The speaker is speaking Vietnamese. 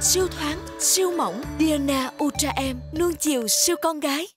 siêu thoáng, siêu mỏng Diana Ultra Em nuông chiều siêu con gái.